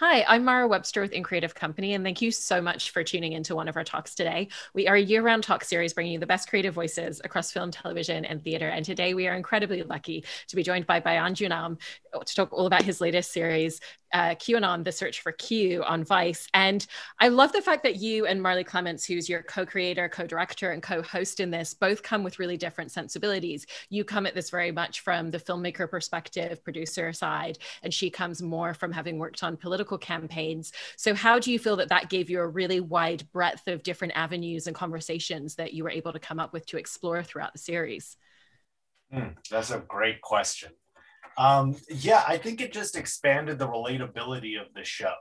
Hi, I'm Mara Webster with In Creative Company, and thank you so much for tuning into one of our talks today. We are a year round talk series bringing you the best creative voices across film, television, and theater. And today we are incredibly lucky to be joined by Bayan Joonam to talk all about his latest series, uh, QAnon, The Search for Q on Vice. And I love the fact that you and Marley Clements, who's your co creator, co director, and co host in this, both come with really different sensibilities. You come at this very much from the filmmaker perspective, producer side, and she comes more from having worked on political campaigns. So, how do you feel that that gave you a really wide breadth of different avenues and conversations that you were able to come up with to explore throughout the series? Mm, that's a great question. Um, yeah, I think it just expanded the relatability of the show.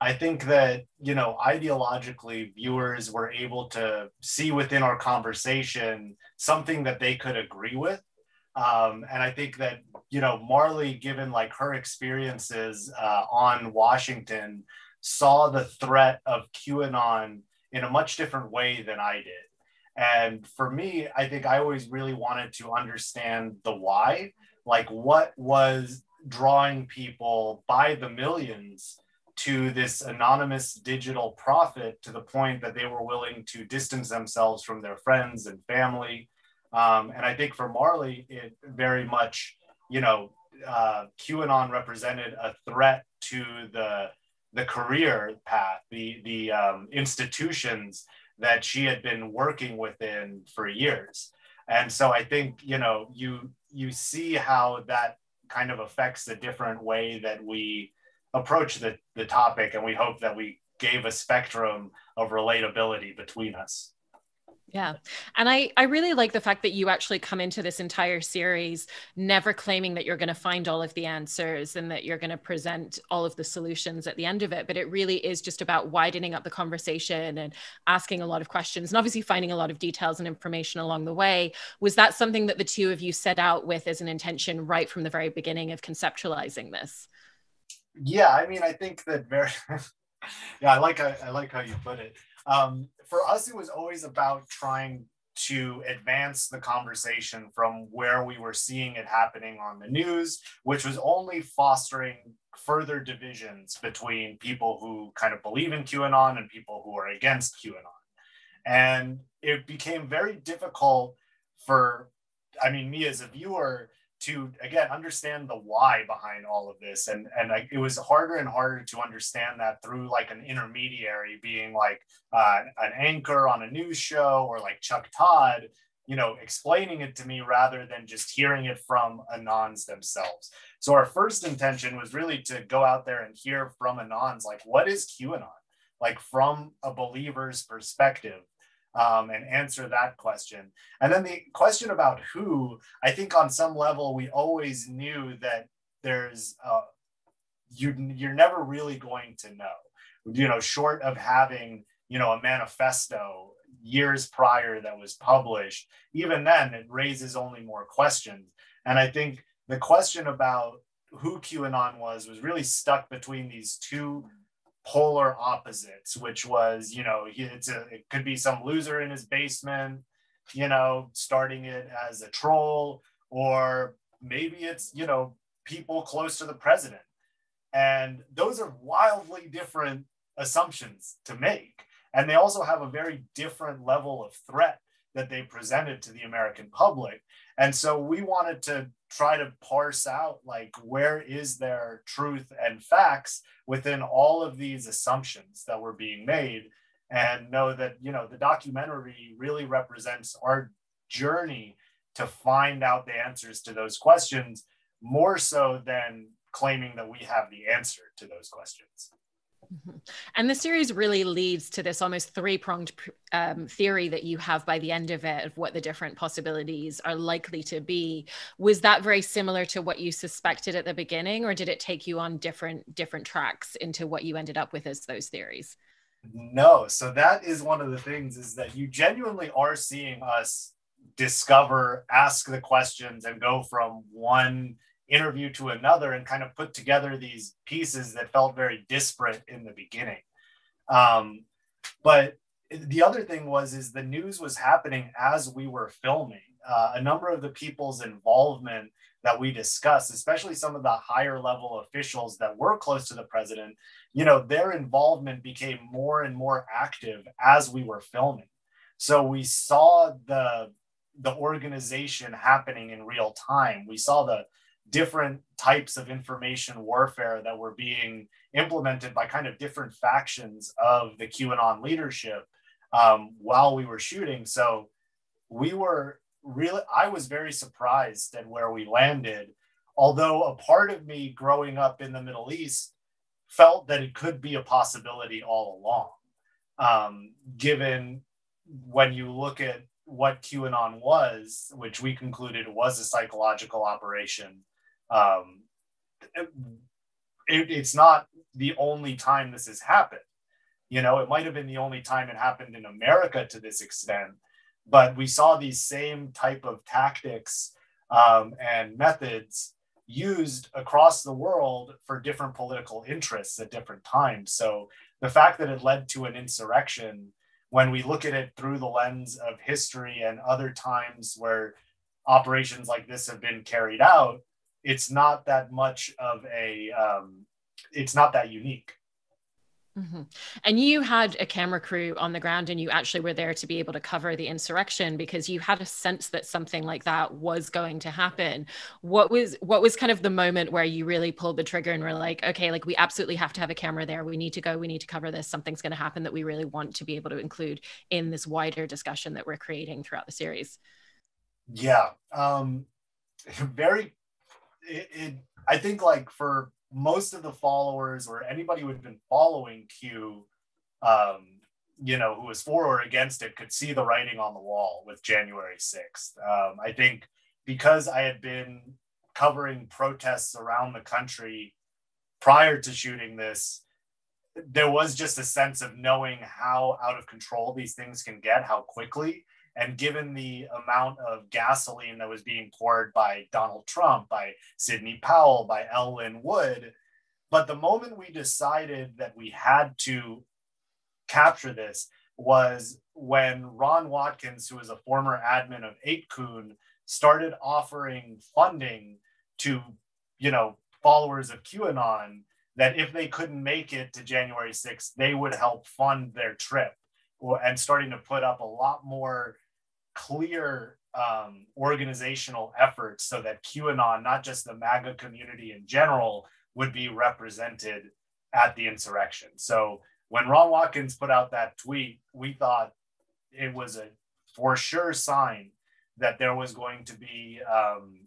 I think that, you know, ideologically, viewers were able to see within our conversation something that they could agree with. Um, and I think that, you know, Marley, given like her experiences uh, on Washington, saw the threat of QAnon in a much different way than I did. And for me, I think I always really wanted to understand the why like what was drawing people by the millions to this anonymous digital prophet to the point that they were willing to distance themselves from their friends and family. Um, and I think for Marley, it very much, you know, uh, QAnon represented a threat to the the career path, the the um, institutions that she had been working within for years. And so I think you know you you see how that kind of affects the different way that we approach the, the topic and we hope that we gave a spectrum of relatability between us yeah. And I, I really like the fact that you actually come into this entire series never claiming that you're going to find all of the answers and that you're going to present all of the solutions at the end of it. But it really is just about widening up the conversation and asking a lot of questions and obviously finding a lot of details and information along the way. Was that something that the two of you set out with as an intention right from the very beginning of conceptualizing this? Yeah. I mean, I think that very, yeah, I like, I like how you put it. Um, for us, it was always about trying to advance the conversation from where we were seeing it happening on the news, which was only fostering further divisions between people who kind of believe in QAnon and people who are against QAnon. And it became very difficult for, I mean, me as a viewer to again understand the why behind all of this. And and like it was harder and harder to understand that through like an intermediary being like uh, an anchor on a news show or like chuck todd you know explaining it to me rather than just hearing it from anons themselves. So our first intention was really to go out there and hear from anons like what is qanon? Like from a believer's perspective um, and answer that question. And then the question about who, I think on some level, we always knew that there's, uh, you, you're never really going to know, you know, short of having, you know, a manifesto years prior that was published, even then it raises only more questions. And I think the question about who QAnon was was really stuck between these two polar opposites, which was, you know, it's a, it could be some loser in his basement, you know, starting it as a troll, or maybe it's, you know, people close to the president. And those are wildly different assumptions to make. And they also have a very different level of threat that they presented to the American public. And so we wanted to try to parse out like where is there truth and facts within all of these assumptions that were being made and know that you know the documentary really represents our journey to find out the answers to those questions more so than claiming that we have the answer to those questions Mm-hmm. And the series really leads to this almost three pronged um, theory that you have by the end of it of what the different possibilities are likely to be. Was that very similar to what you suspected at the beginning, or did it take you on different different tracks into what you ended up with as those theories? No. So that is one of the things is that you genuinely are seeing us discover, ask the questions, and go from one interview to another and kind of put together these pieces that felt very disparate in the beginning. Um, but the other thing was is the news was happening as we were filming. uh, a number of the people's involvement that we discussed, especially some of the higher level officials that were close to the president, you know, their involvement became more and more active as we were filming. So we saw the the organization happening in real time. We saw the different types of information warfare that were being implemented by kind of different factions of the QAnon leadership um, while we were shooting. So we were really, I was very surprised at where we landed. Although a part of me growing up in the Middle East felt that it could be a possibility all along, um, given when you look at what QAnon was, which we concluded was a psychological operation. Um, it, it's not the only time this has happened. You know, it might have been the only time it happened in America to this extent, but we saw these same type of tactics um, and methods used across the world for different political interests at different times. So the fact that it led to an insurrection, when we look at it through the lens of history and other times where operations like this have been carried out, it's not that much of a, um, it's not that unique. Mm-hmm. And you had a camera crew on the ground and you actually were there to be able to cover the insurrection because you had a sense that something like that was going to happen. What was what was kind of the moment where you really pulled the trigger and were like, okay, like we absolutely have to have a camera there. We need to go, we need to cover this. Something's going to happen that we really want to be able to include in this wider discussion that we're creating throughout the series. Yeah. Um very it, it I think like for most of the followers or anybody who had been following Q, um, you know, who was for or against it, could see the writing on the wall with January 6th. Um, I think because I had been covering protests around the country prior to shooting this, there was just a sense of knowing how out of control these things can get, how quickly. And given the amount of gasoline that was being poured by Donald Trump, by Sidney Powell, by L. Lin Wood, but the moment we decided that we had to capture this was when Ron Watkins, who was a former admin of 8kun, started offering funding to, you know, followers of QAnon that if they couldn't make it to January 6th, they would help fund their trip and starting to put up a lot more clear um, organizational efforts so that QAnon, not just the MAGA community in general, would be represented at the insurrection. So when Ron Watkins put out that tweet, we thought it was a for sure sign that there was going to be um,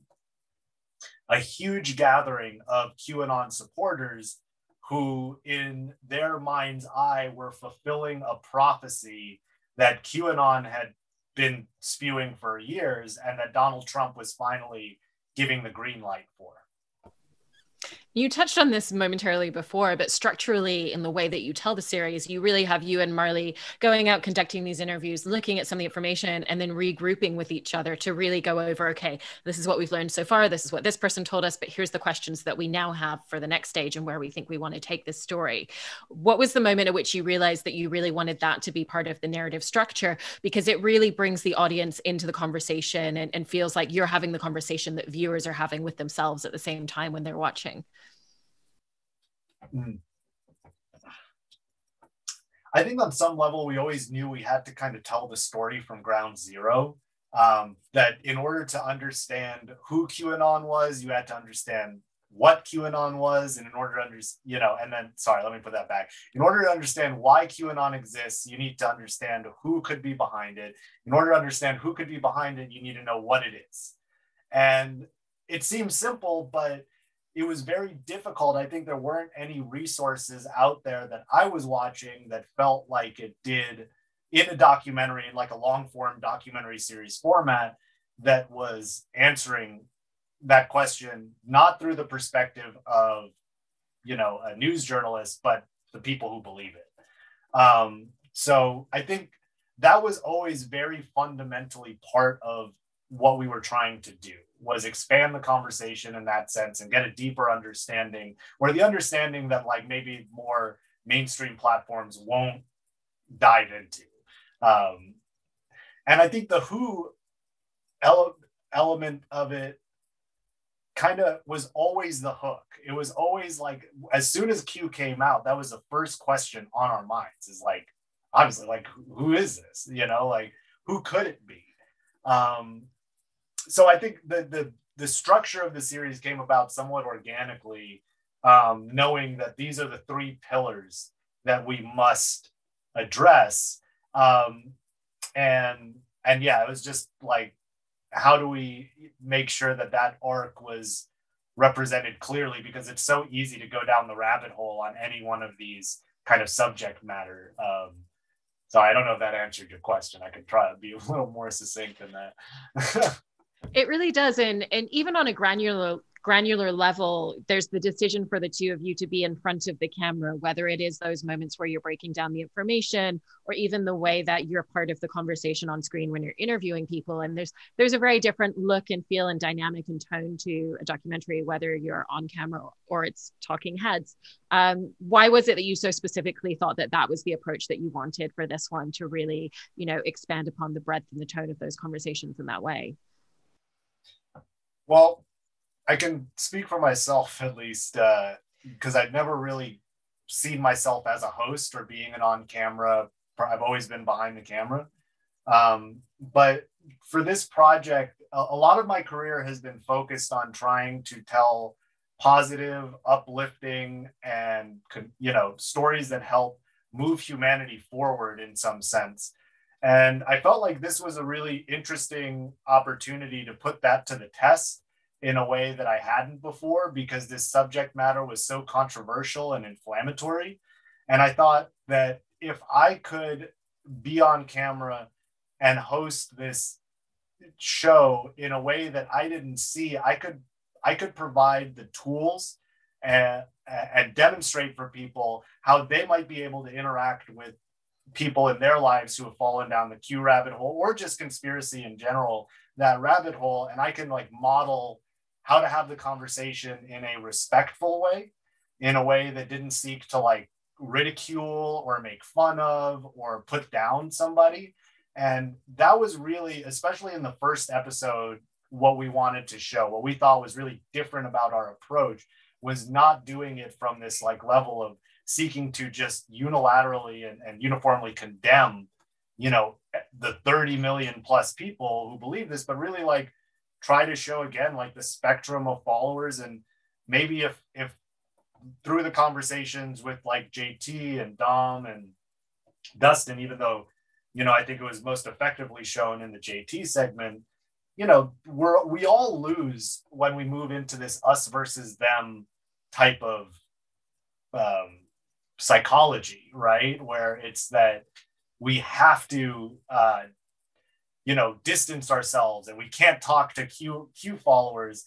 a huge gathering of QAnon supporters who, in their mind's eye, were fulfilling a prophecy that QAnon had been spewing for years and that Donald Trump was finally giving the green light for. You touched on this momentarily before, but structurally, in the way that you tell the series, you really have you and Marley going out, conducting these interviews, looking at some of the information, and then regrouping with each other to really go over okay, this is what we've learned so far. This is what this person told us, but here's the questions that we now have for the next stage and where we think we want to take this story. What was the moment at which you realized that you really wanted that to be part of the narrative structure? Because it really brings the audience into the conversation and, and feels like you're having the conversation that viewers are having with themselves at the same time when they're watching. Mm. I think on some level, we always knew we had to kind of tell the story from ground zero. Um, that in order to understand who QAnon was, you had to understand what QAnon was, and in order to understand, you know, and then sorry, let me put that back. In order to understand why QAnon exists, you need to understand who could be behind it. In order to understand who could be behind it, you need to know what it is. And it seems simple, but it was very difficult. I think there weren't any resources out there that I was watching that felt like it did in a documentary, in like a long form documentary series format, that was answering that question, not through the perspective of, you know, a news journalist, but the people who believe it. Um, so I think that was always very fundamentally part of what we were trying to do was expand the conversation in that sense and get a deeper understanding where the understanding that like maybe more mainstream platforms won't dive into um, and i think the who ele- element of it kind of was always the hook. It was always like as soon as Q came out, that was the first question on our minds. Is like obviously like who is this? You know, like who could it be? Um, so I think the the the structure of the series came about somewhat organically, um, knowing that these are the three pillars that we must address. Um, and and yeah, it was just like, how do we make sure that that arc was represented clearly? Because it's so easy to go down the rabbit hole on any one of these kind of subject matter. Um, so I don't know if that answered your question. I could try to be a little more succinct than that. it really does, and and even on a granular granular level, there's the decision for the two of you to be in front of the camera, whether it is those moments where you're breaking down the information or even the way that you're part of the conversation on screen when you're interviewing people. And there's there's a very different look and feel and dynamic and tone to a documentary, whether you're on camera or it's talking heads. Um, why was it that you so specifically thought that that was the approach that you wanted for this one to really, you know, expand upon the breadth and the tone of those conversations in that way? Well, I can speak for myself at least because uh, I've never really seen myself as a host or being an on camera. I've always been behind the camera. Um, but for this project, a, a lot of my career has been focused on trying to tell positive, uplifting, and you know stories that help move humanity forward in some sense. And I felt like this was a really interesting opportunity to put that to the test in a way that I hadn't before because this subject matter was so controversial and inflammatory. And I thought that if I could be on camera and host this show in a way that I didn't see, I could I could provide the tools and, and demonstrate for people how they might be able to interact with people in their lives who have fallen down the Q rabbit hole or just conspiracy in general, that rabbit hole. And I can like model how to have the conversation in a respectful way, in a way that didn't seek to like ridicule or make fun of or put down somebody. And that was really, especially in the first episode, what we wanted to show. What we thought was really different about our approach was not doing it from this like level of seeking to just unilaterally and, and uniformly condemn, you know, the 30 million plus people who believe this, but really like try to show again like the spectrum of followers. And maybe if if through the conversations with like JT and Dom and Dustin, even though you know I think it was most effectively shown in the JT segment, you know we're we all lose when we move into this us versus them type of um, psychology, right? Where it's that we have to uh, you know distance ourselves and we can't talk to q q followers.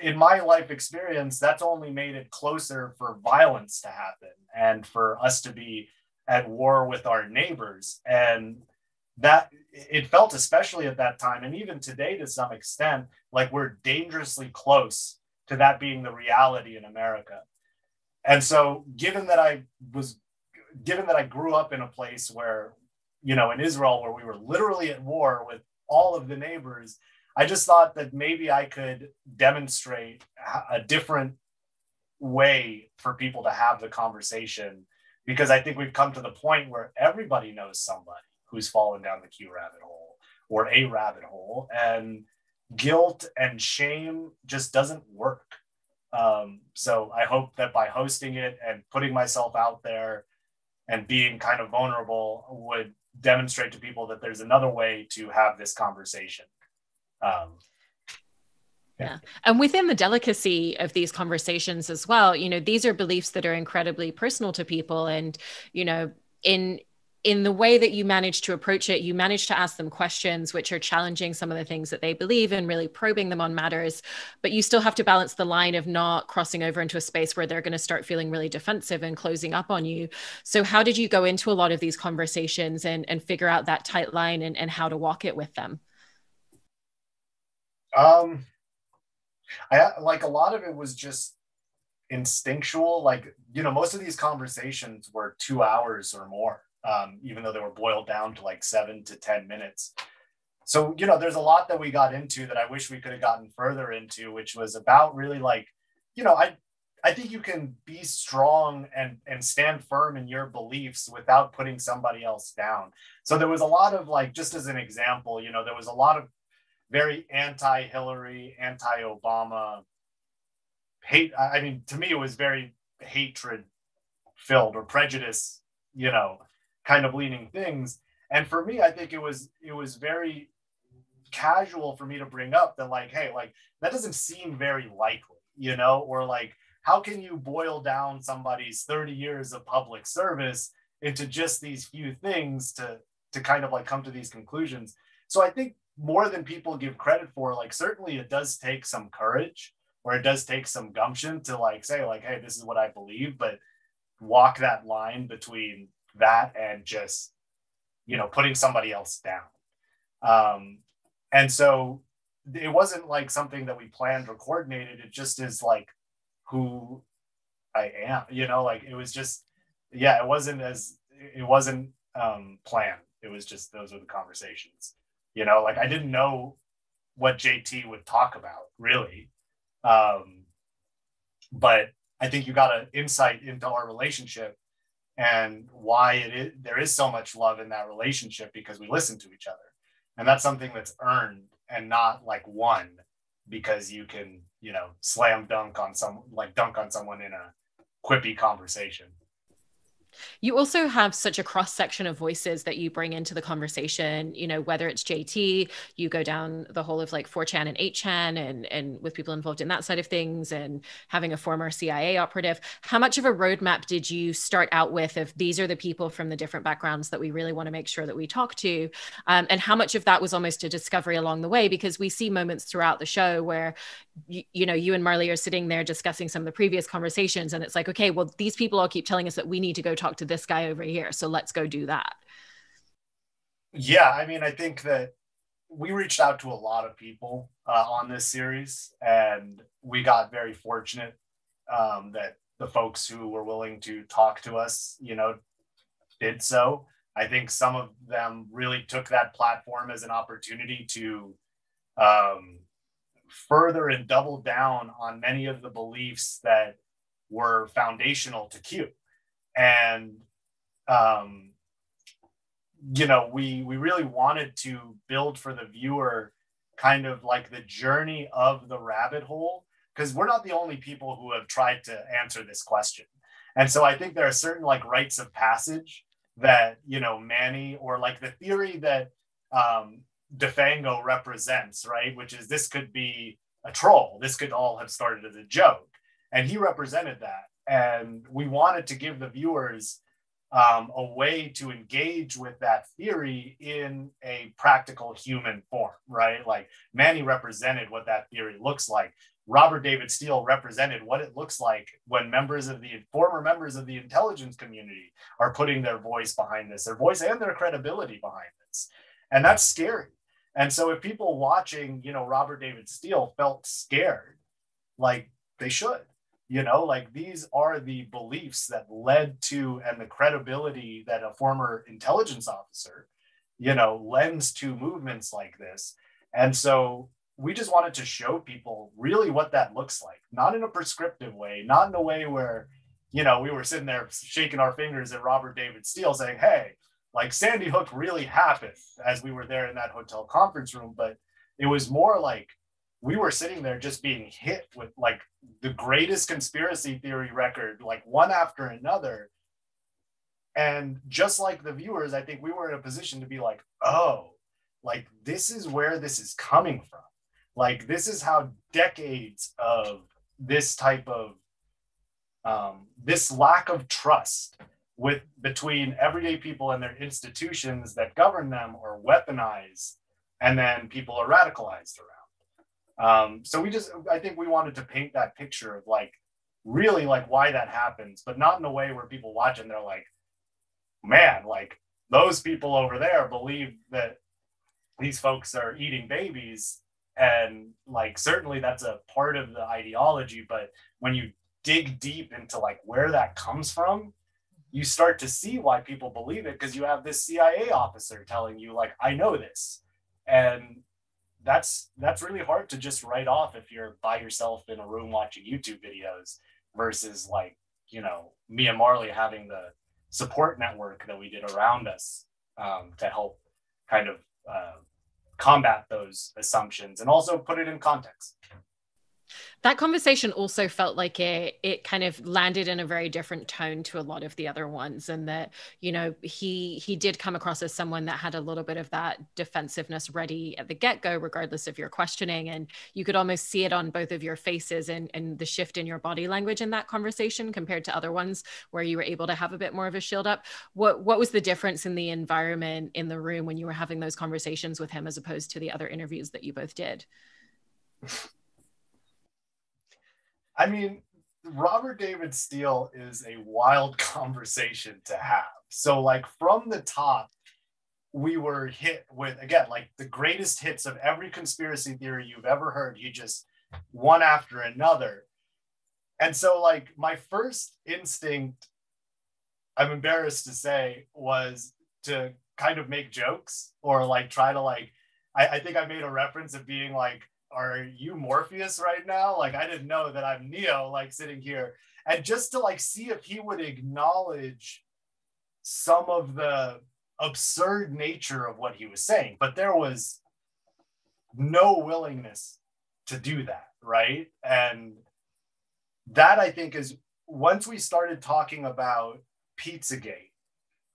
In my life experience that's only made it closer for violence to happen and for us to be at war with our neighbors. And that it felt especially at that time and even today to some extent like we're dangerously close to that being the reality in america and so given that i was given that i grew up in a place where you know, in Israel, where we were literally at war with all of the neighbors, I just thought that maybe I could demonstrate a different way for people to have the conversation because I think we've come to the point where everybody knows somebody who's fallen down the Q rabbit hole or a rabbit hole, and guilt and shame just doesn't work. Um, so I hope that by hosting it and putting myself out there and being kind of vulnerable would demonstrate to people that there's another way to have this conversation. Um, yeah. And within the delicacy of these conversations as well, you know, these are beliefs that are incredibly personal to people. And, you know, in in the way that you manage to approach it, you manage to ask them questions which are challenging some of the things that they believe and really probing them on matters. But you still have to balance the line of not crossing over into a space where they're going to start feeling really defensive and closing up on you. So, how did you go into a lot of these conversations and, and figure out that tight line and, and how to walk it with them? Um, I like a lot of it was just instinctual. Like, you know, most of these conversations were two hours or more um, even though they were boiled down to like seven to 10 minutes. so you know there's a lot that we got into that i wish we could have gotten further into which was about really like you know i i think you can be strong and and stand firm in your beliefs without putting somebody else down so there was a lot of like just as an example you know there was a lot of very anti-hillary anti-obama hate i mean to me it was very hatred filled or prejudice you know kind of leaning things. And for me i think it was it was very casual for me to bring up that like hey like that doesn't seem very likely you know or like how can you boil down somebody's 30 years of public service into just these few things to to kind of like come to these conclusions? So i think more than people give credit for like certainly it does take some courage or it does take some gumption to like say like hey this is what i believe but walk that line between that and just you know putting somebody else down. Um and so it wasn't like something that we planned or coordinated. It just is like who i am you know like it was just yeah it wasn't as it wasn't um planned. It was just those were the conversations you know like i didn't know what jt would talk about really. Um but i think you got an insight into our relationship and why it is there is so much love in that relationship because we listen to each other. And that's something that's earned and not like won because you can you know slam dunk on some like dunk on someone in a quippy conversation you also have such a cross section of voices that you bring into the conversation, you know, whether it's JT, you go down the hole of like 4chan and 8chan and and with people involved in that side of things and having a former CIA operative. How much of a roadmap did you start out with if these are the people from the different backgrounds that we really want to make sure that we talk to? Um, and how much of that was almost a discovery along the way? Because we see moments throughout the show where you, you know, you and Marley are sitting there discussing some of the previous conversations and it's like, okay, well, these people all keep telling us that we need to go talk to this guy over here. So let's go do that. Yeah, I mean, I think that we reached out to a lot of people uh, on this series, and we got very fortunate um, that the folks who were willing to talk to us, you know, did so. I think some of them really took that platform as an opportunity to um, further and double down on many of the beliefs that were foundational to Q and um, you know we we really wanted to build for the viewer kind of like the journey of the rabbit hole because we're not the only people who have tried to answer this question. And so i think there are certain like rites of passage that you know manny or like the theory that um defango represents right which is this could be a troll. This could all have started as a joke. And he represented that and we wanted to give the viewers um, a way to engage with that theory in a practical human form, right? Like Manny represented what that theory looks like. Robert David Steele represented what it looks like when members of the former members of the intelligence community are putting their voice behind this, their voice and their credibility behind this. And that's scary. And so if people watching, you know, Robert David Steele felt scared, like they should you know like these are the beliefs that led to and the credibility that a former intelligence officer you know lends to movements like this. And so we just wanted to show people really what that looks like not in a prescriptive way not in a way where you know we were sitting there shaking our fingers at robert david steele saying hey like sandy hook really happened as we were there in that hotel conference room. But it was more like we were sitting there just being hit with like the greatest conspiracy theory record, like one after another. And just like the viewers, I think we were in a position to be like, oh, like this is where this is coming from. Like this is how decades of this type of um, this lack of trust with between everyday people and their institutions that govern them or weaponize, and then people are radicalized around. Um, so we just, I think we wanted to paint that picture of like really like why that happens, but not in a way where people watch and they're like, man, like those people over there believe that these folks are eating babies. And like, certainly that's a part of the ideology. But when you dig deep into like where that comes from, you start to see why people believe it because you have this CIA officer telling you, like, I know this and that's that's really hard to just write off if you're by yourself in a room watching youtube videos versus like you know me and marley having the support network that we did around us um, to help kind of uh, combat those assumptions and also put it in context that conversation also felt like it it kind of landed in a very different tone to a lot of the other ones and that you know he he did come across as someone that had a little bit of that defensiveness ready at the get-go regardless of your questioning and you could almost see it on both of your faces and and the shift in your body language in that conversation compared to other ones where you were able to have a bit more of a shield up. What what was the difference in the environment in the room when you were having those conversations with him as opposed to the other interviews that you both did I mean, Robert David Steele is a wild conversation to have. So, like, from the top, we were hit with, again, like the greatest hits of every conspiracy theory you've ever heard. You just one after another. And so, like, my first instinct, I'm embarrassed to say, was to kind of make jokes or like try to, like, I, I think I made a reference of being like, are you Morpheus right now? Like, I didn't know that I'm Neo, like sitting here. And just to like see if he would acknowledge some of the absurd nature of what he was saying. But there was no willingness to do that, right? And that I think is once we started talking about Pizzagate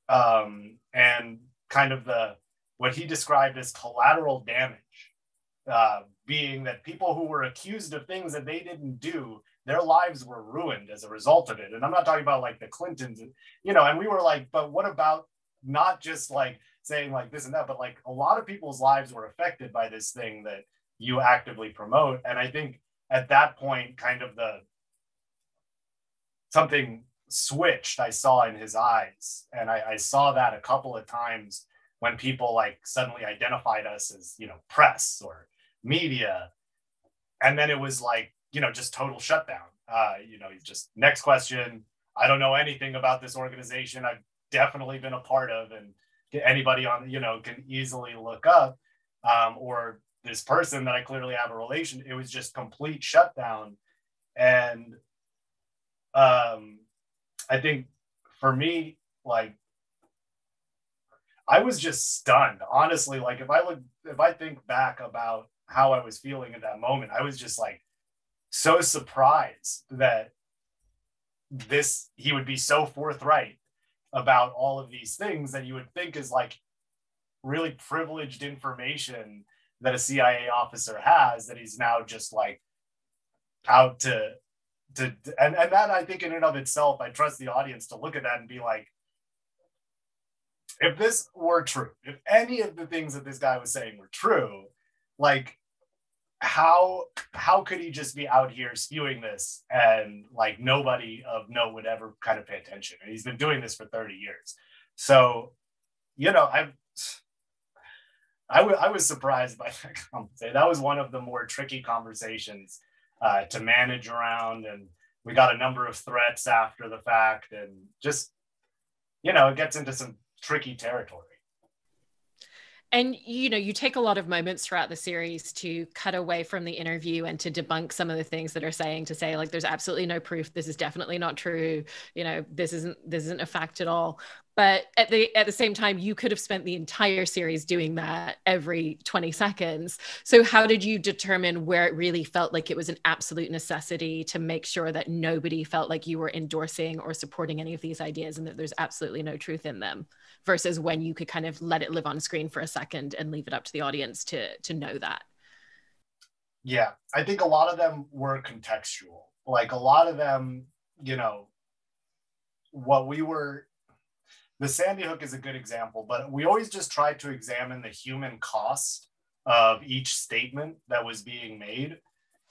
um, and kind of the what he described as collateral damage uh, being that people who were accused of things that they didn't do, their lives were ruined as a result of it. And I'm not talking about like the Clintons, you know, and we were like, but what about not just like saying like this and that, but like a lot of people's lives were affected by this thing that you actively promote. And I think at that point, kind of the something switched I saw in his eyes. And I, I saw that a couple of times when people like suddenly identified us as, you know, press or media. And then it was like, you know, just total shutdown. Uh, you know, just next question. I don't know anything about this organization. I've definitely been a part of, and anybody on, you know, can easily look up, um, or this person that I clearly have a relation. It was just complete shutdown, and um, I think for me, like I was just stunned. Honestly, like if I look, if I think back about how I was feeling at that moment. I was just like so surprised that this he would be so forthright about all of these things that you would think is like really privileged information that a CIA officer has that he's now just like out to to and, and that I think in and of itself, I trust the audience to look at that and be like, if this were true, if any of the things that this guy was saying were true, like how how could he just be out here spewing this and like nobody of note would ever kind of pay attention? And he's been doing this for 30 years. So you know i I, w- I was surprised by that conversation. that was one of the more tricky conversations uh, to manage around. And we got a number of threats after the fact. And just you know it gets into some tricky territory and you know you take a lot of moments throughout the series to cut away from the interview and to debunk some of the things that are saying to say like there's absolutely no proof. This is definitely not true. You know this isn't this isn't a fact at all but at the at the same time you could have spent the entire series doing that every 20 seconds. So how did you determine where it really felt like it was an absolute necessity to make sure that nobody felt like you were endorsing or supporting any of these ideas and that there's absolutely no truth in them versus when you could kind of let it live on screen for a second and leave it up to the audience to to know that? Yeah i think a lot of them were contextual. Like a lot of them you know what we were the sandy hook is a good example but we always just tried to examine the human cost of each statement that was being made.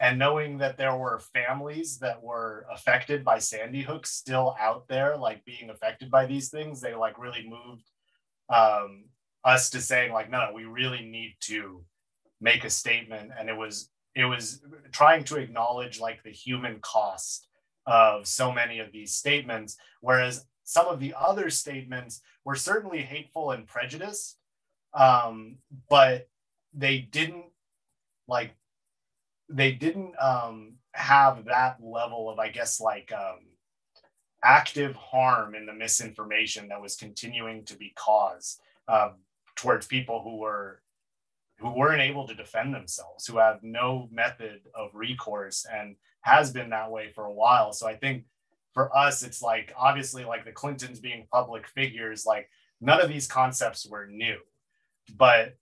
And knowing that there were families that were affected by sandy hook still out there like being affected by these things they like really moved um, us to saying like no, no we really need to make a statement. And it was it was trying to acknowledge like the human cost of so many of these statements. Whereas some of the other statements were certainly hateful and prejudiced um, but they didn't like they didn't um, have that level of, I guess, like um, active harm in the misinformation that was continuing to be caused um, towards people who were who weren't able to defend themselves, who have no method of recourse, and has been that way for a while. So I think for us, it's like obviously like the Clintons being public figures, like none of these concepts were new, but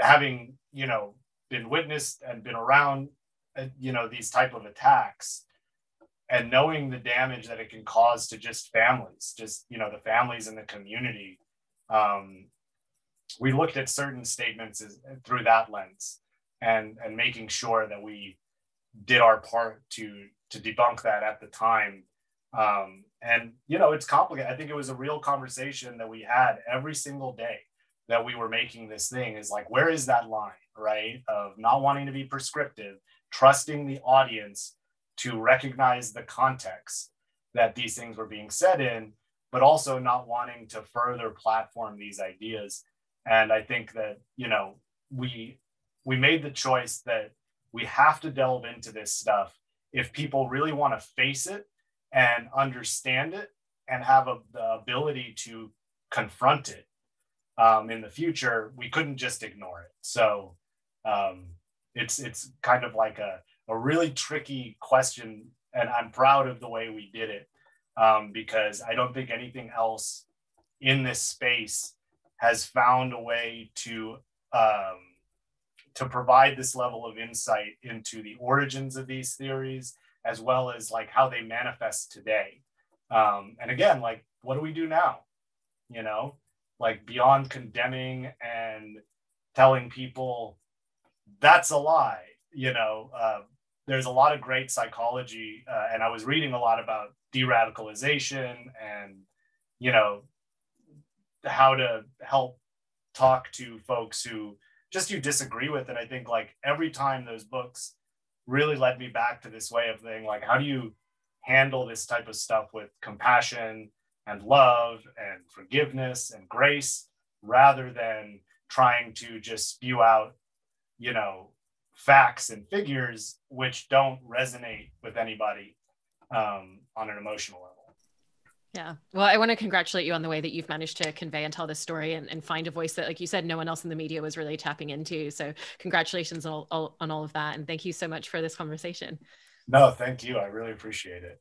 having you know been witnessed and been around uh, you know these type of attacks and knowing the damage that it can cause to just families just you know the families in the community um, we looked at certain statements as, through that lens and and making sure that we did our part to to debunk that at the time. Um, and you know it's complicated. I think it was a real conversation that we had every single day that we were making this thing is like where is that line right? Of not wanting to be prescriptive trusting the audience to recognize the context that these things were being said in but also not wanting to further platform these ideas. And i think that you know we we made the choice that we have to delve into this stuff if people really want to face it and understand it and have a, the ability to confront it um, in the future, we couldn't just ignore it. So um, it's it's kind of like a, a really tricky question, and I'm proud of the way we did it um, because I don't think anything else in this space has found a way to um, to provide this level of insight into the origins of these theories as well as like how they manifest today. Um, and again, like what do we do now? You know, like beyond condemning and telling people that's a lie you know uh, there's a lot of great psychology uh, and i was reading a lot about de-radicalization and you know how to help talk to folks who just you disagree with and i think like every time those books really led me back to this way of thing like how do you handle this type of stuff with compassion and love and forgiveness and grace rather than trying to just spew out, you know, facts and figures which don't resonate with anybody um, on an emotional level. Yeah. Well, I want to congratulate you on the way that you've managed to convey and tell this story and, and find a voice that, like you said, no one else in the media was really tapping into. So, congratulations on on all of that. And thank you so much for this conversation. No, thank you. I really appreciate it.